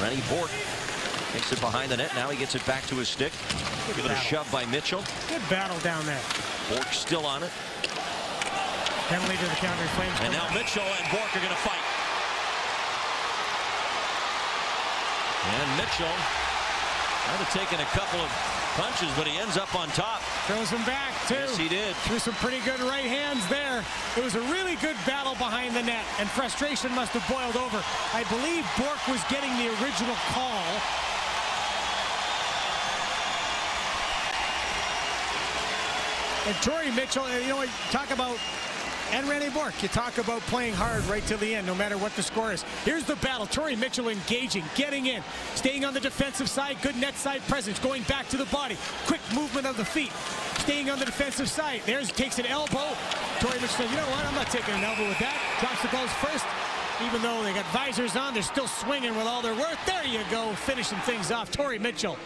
Rene Bourque takes it behind the net. Now he gets it back to his stick. Give it a shove by Mitchell. Good battle down there. Bourque still on it. Penalty to the Calgary Flames. And now Mitchell and Bourque are going to fight. And Mitchell might have taken a couple of punches, but he ends up on top. Throws him back, too. Yes, he did. Threw some pretty good right there. It was a really good battle behind the net, and frustration must have boiled over. I believe Bourque was getting the original call. And Torrey Mitchell, you know, talk about and Rene Bourque, You talk about playing hard right till the end, no matter what the score is. Here's the battle. Torrey Mitchell engaging, getting in, staying on the defensive side, good net side presence, going back to the body, quick movement of the feet, staying on the defensive side. There's takes an elbow. Torrey Mitchell you know what, I'm not taking an elbow with that. Drops the gloves first. Even though they got visors on, they're still swinging with all their worth. There you go, finishing things off. Torrey Mitchell